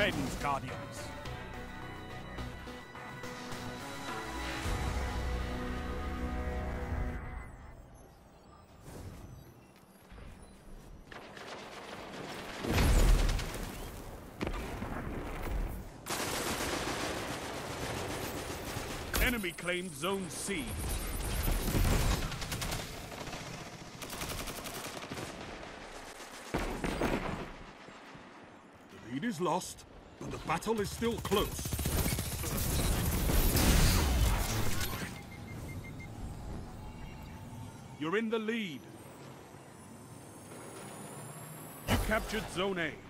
bends, Guardians. Enemy claims Zone C. The lead is lost, but the battle is still close. You're in the lead. You captured Zone A.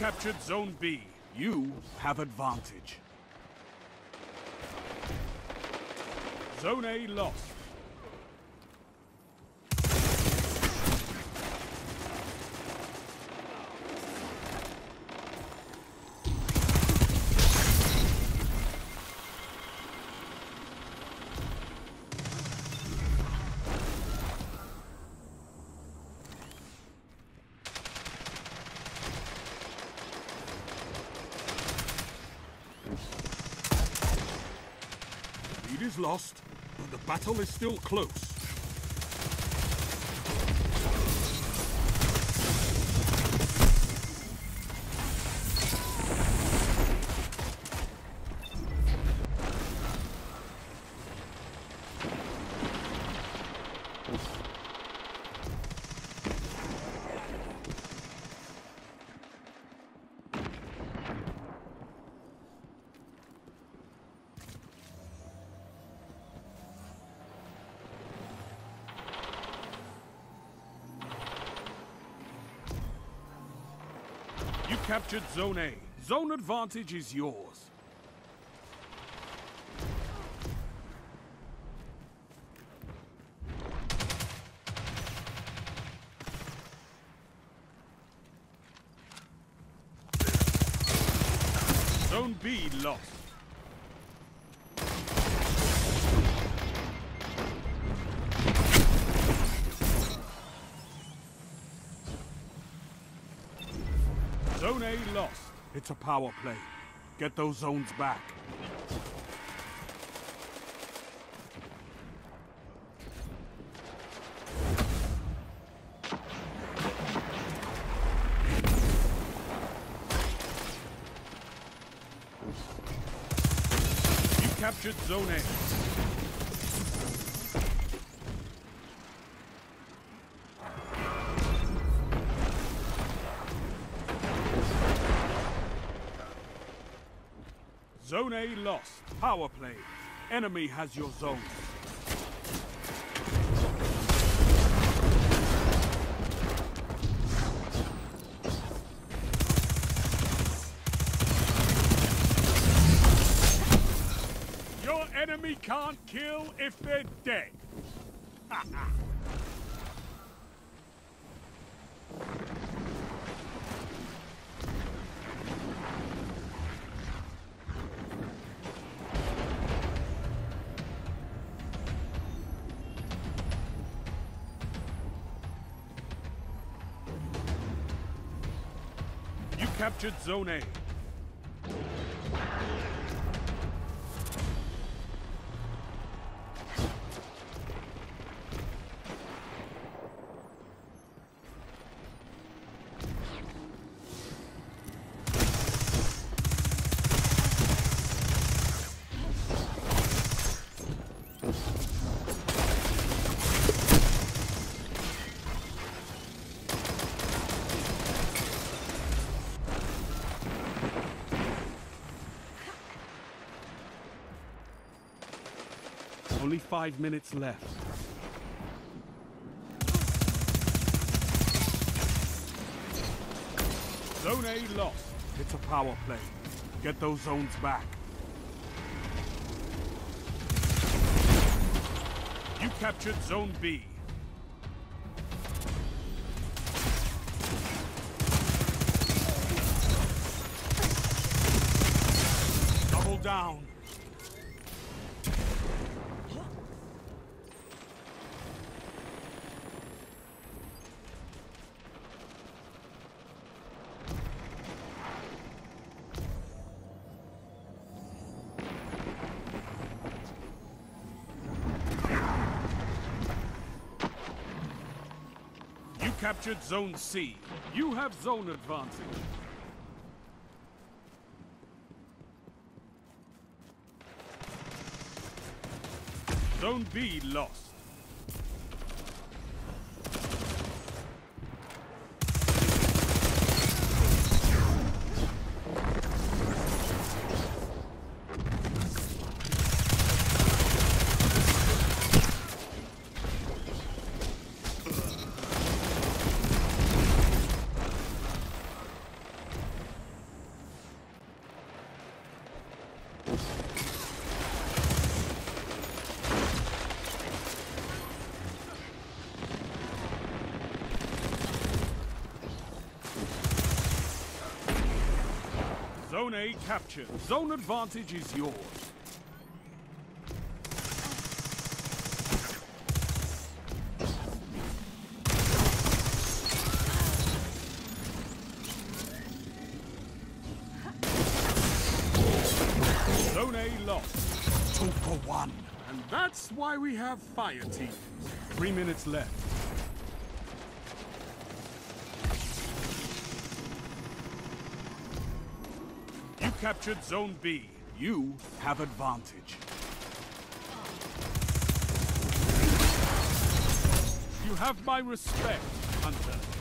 captured Zone B. You have advantage. Zone A lost. Lead is lost, but the battle is still close. You captured Zone A. Zone advantage is yours. Zone B lost. Lost. It's a power play. Get those zones back. You captured Zone A. Zone A lost. Power play. Enemy has your zone. Your enemy can't kill if they're dead. You captured Zone A. Only five minutes left. Zone A lost. It's a power play. Get those zones back. You captured Zone B. captured Zone C. You have zone advantage. Zone B lost. Zone A captured. Zone advantage is yours. Zone A lost. Two for one. And that's why we have fire teams. Three minutes left. Captured Zone B. You have advantage. You have my respect, Hunter.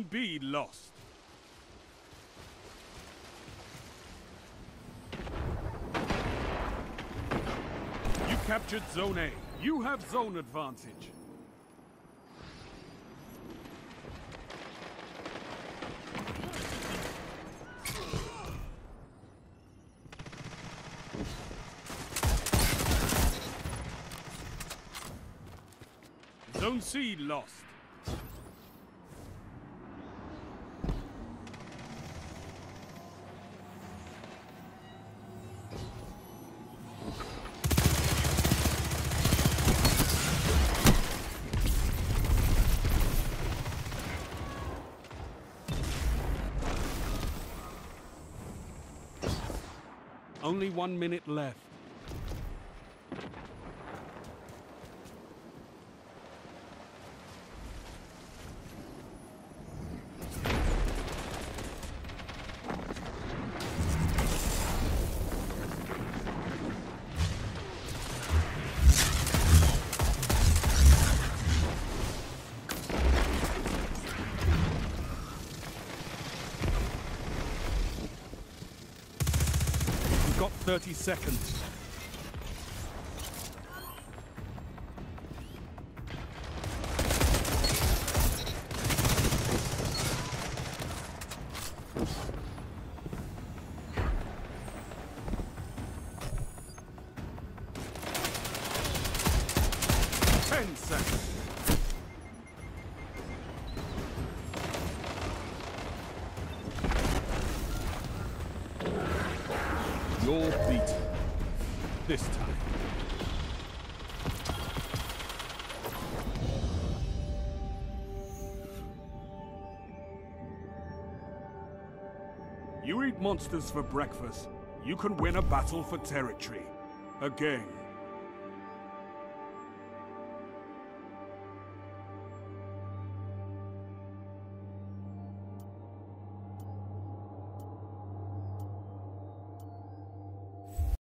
Zone B lost. You captured Zone A. You have zone advantage. Zone C lost. Only one minute left. 30 seconds. This time. You eat monsters for breakfast. You can win a battle for territory. Again.